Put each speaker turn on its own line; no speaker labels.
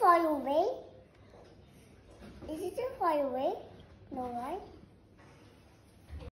far away? Is it too far away? No.